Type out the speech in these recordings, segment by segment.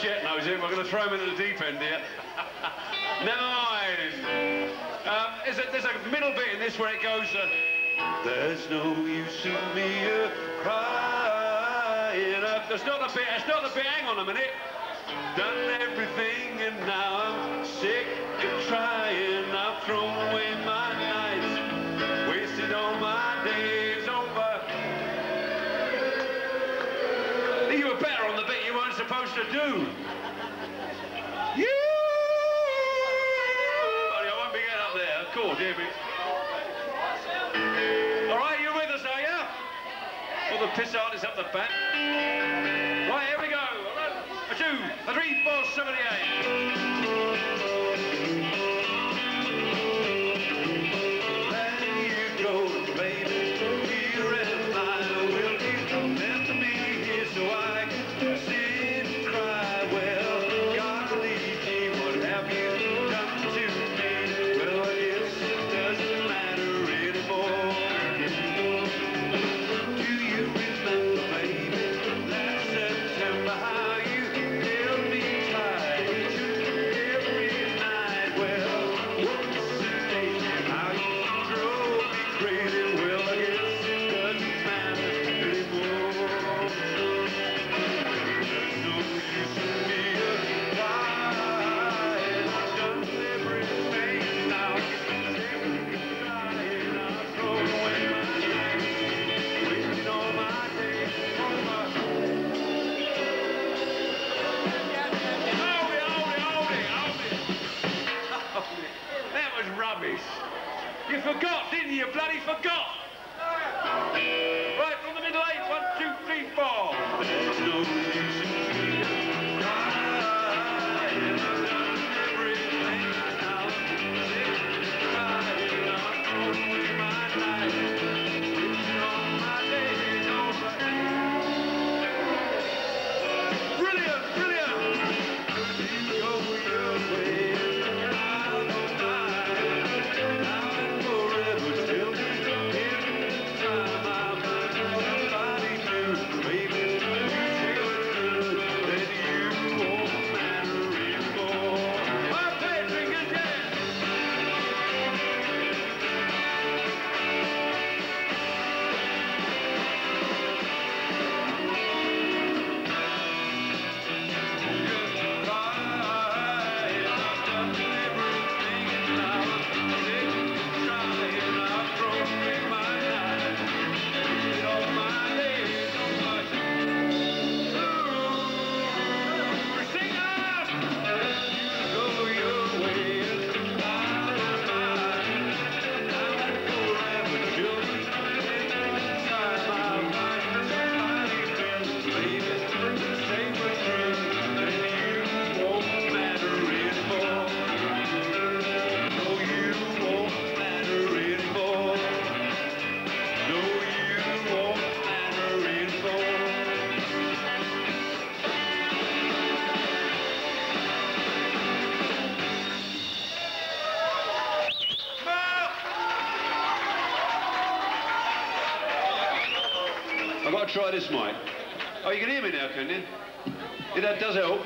jet nose in. We're going to throw him into the deep end here. Never. Um, there's, a, there's a middle bit in this where it goes. Uh, there's no use in me uh, crying. Uh, there's not a bit. It's not the bit. Hang on a minute. Done everything and now I'm sick of trying. I've thrown supposed to do. You. I won't be getting up there. Of course, hear me. All right, you with us, are you? All the piss artists up the back. Right, here we go. A two, a three, four, seven, eight. Forgot, didn't you? You bloody forgot. Right, To try this mic. Oh, you can hear me now, can you? Yeah, that does help.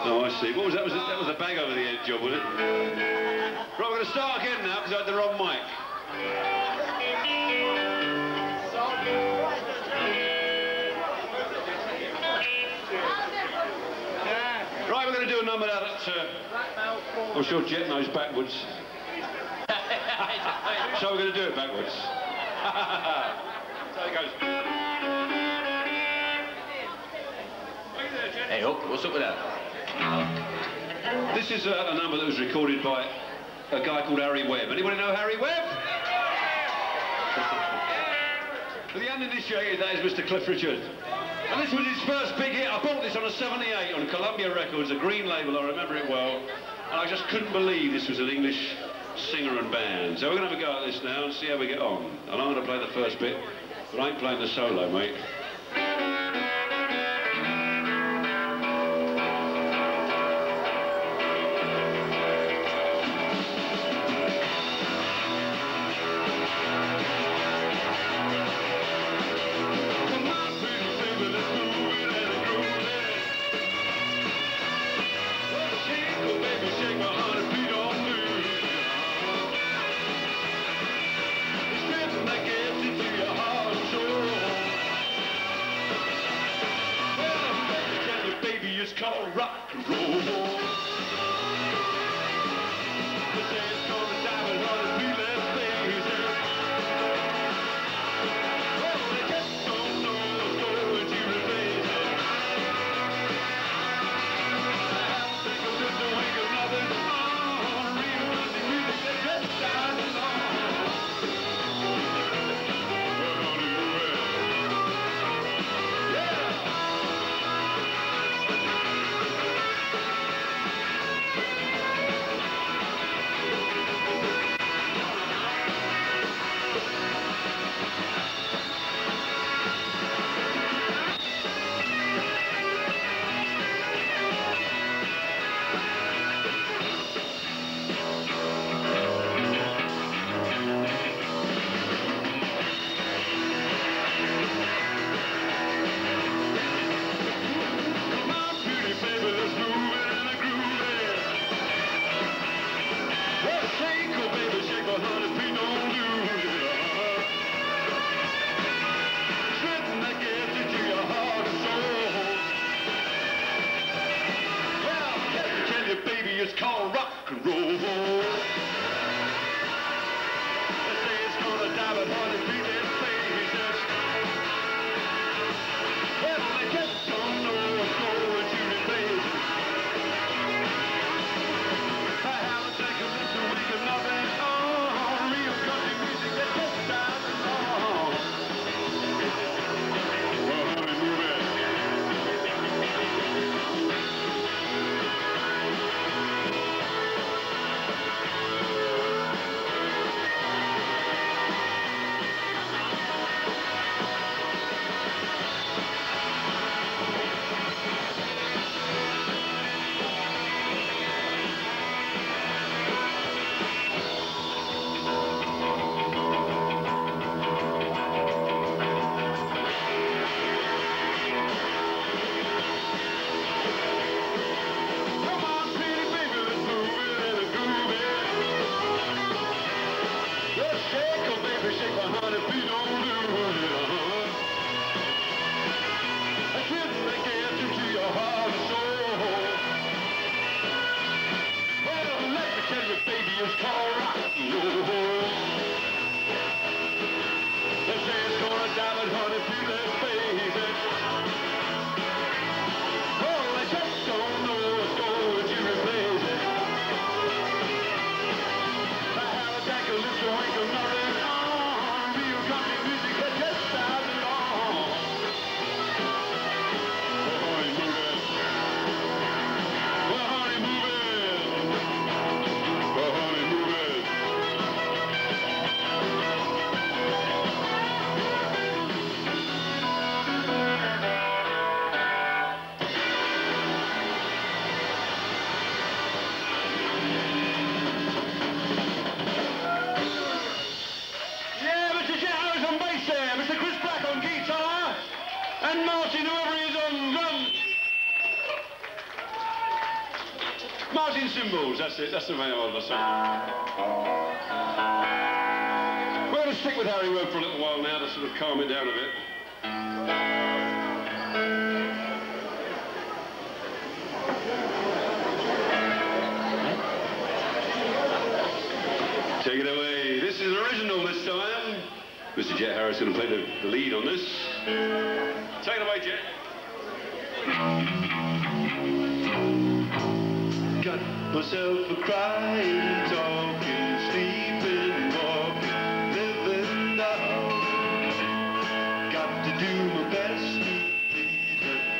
Oh, I see. What was that? Was that was a bag over the head job, was it? Right, we're going to start again now because I had the wrong mic. Right, we're going to do a number now that... Uh, I'm sure Jet knows backwards. so we're going to do it backwards. so it goes... Hey, Hook, what's up with that? This is a, a number that was recorded by a guy called Harry Webb. Anybody know Harry Webb? For the uninitiated, that is Mr. Cliff Richard. And this was his first big hit. I bought this on a 78 on Columbia Records, a green label, I remember it well. And I just couldn't believe this was an English singer and band. So we're going to have a go at this now and see how we get on. And I'm going to play the first bit, but I ain't playing the solo, mate. all rock and roll. Rainbows, that's it, that's the main of song. We're going to stick with Harry Road for a little while now to sort of calm it down a bit. Take it away. This is an original this time. Mr. Jet Harris is going to play the, the lead on this. Take it away, Jet. myself a crying, talking, sleeping, living. Got to do my best to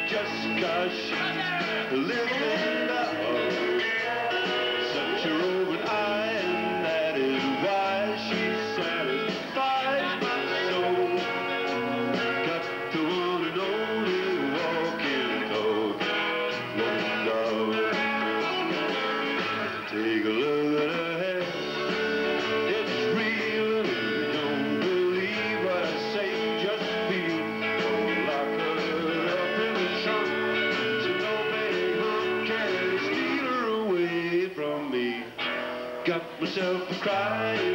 just cause she's living now. cry.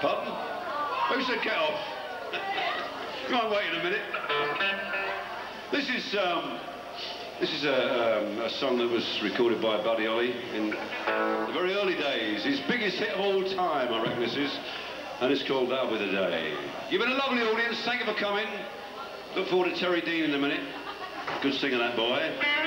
Pardon? Who said get off? Come on, wait a minute. This is um, this is a, um, a, song that was recorded by Buddy Holly in the very early days. His biggest hit of all time, I reckon this is, and it's called That'll Be the Day. You've been a lovely audience. Thank you for coming. Look forward to Terry Dene in a minute. Good singer, that boy.